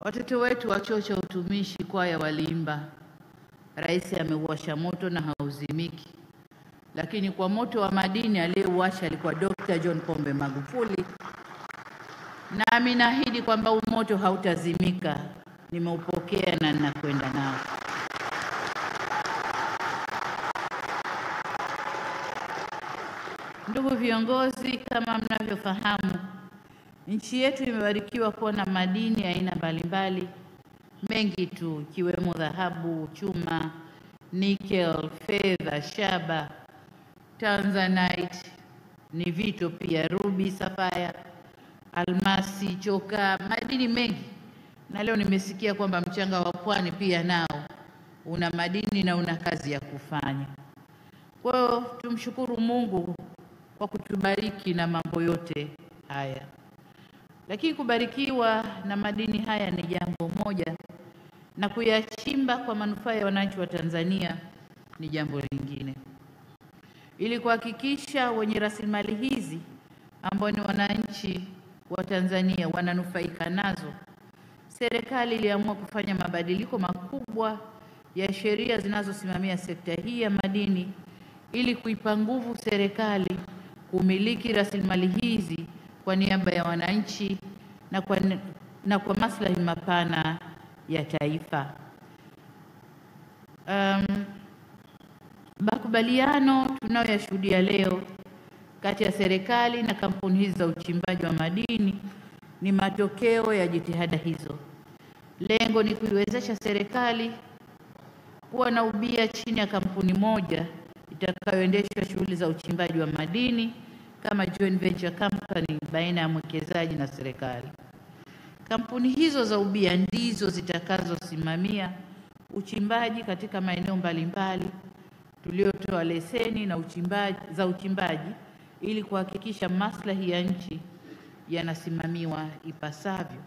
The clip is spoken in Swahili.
Watoto wetu wa chuo cha utumishi kwaya waliimba, rais ameuwasha moto na hauzimiki, lakini kwa moto wa madini aliyeuwasha alikuwa Dr. John Pombe Magufuli, nami naahidi kwamba huu moto hautazimika. Nimeupokea na ninakwenda nao. Ndugu viongozi, kama mnavyofahamu, nchi yetu imebarikiwa kuwa na madini ya aina mbalimbali mengi tu, ikiwemo dhahabu, chuma, nickel, fedha, shaba, tanzanite, ni vito pia, rubi, sapphire, almasi, chokaa, madini mengi. Na leo nimesikia kwamba mchanga wa pwani pia nao una madini na una kazi ya kufanya. Kwa hiyo tumshukuru Mungu kwa kutubariki na mambo yote haya, lakini kubarikiwa na madini haya ni jambo moja, na kuyachimba kwa manufaa ya wananchi wa Tanzania ni jambo lingine. Ili kuhakikisha wenye rasilimali hizi ambao ni wananchi wa Tanzania wananufaika nazo, serikali iliamua kufanya mabadiliko makubwa ya sheria zinazosimamia sekta hii ya madini ili kuipa nguvu serikali kumiliki rasilimali hizi kwa niaba ya wananchi na kwa, na kwa maslahi mapana ya taifa. Um, makubaliano tunayoyashuhudia leo kati ya serikali na kampuni hizi za uchimbaji wa madini ni matokeo ya jitihada hizo. Lengo ni kuiwezesha serikali kuwa na ubia chini ya kampuni moja itakayoendesha shughuli za uchimbaji wa madini kama joint venture company baina ya mwekezaji na serikali. Kampuni hizo za ubia ndizo zitakazosimamia uchimbaji katika maeneo mbalimbali tuliotoa leseni na uchimbaji, za uchimbaji ili kuhakikisha maslahi ya nchi yanasimamiwa ipasavyo.